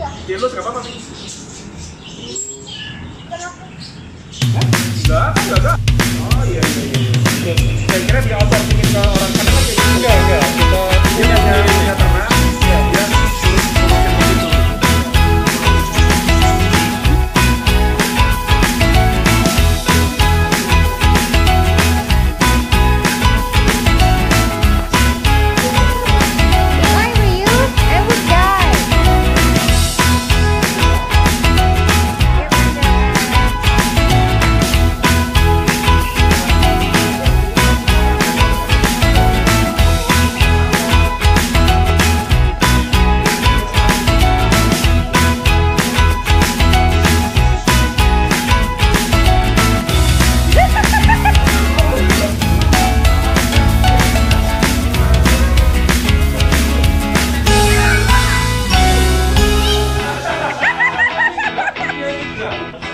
Jadi lu sekarang apa? Enggak, enggak, enggak. Oh iya iya iya. Saya kira dia outsourcing ke orang karena kan gitu. enggak enggak. Yeah.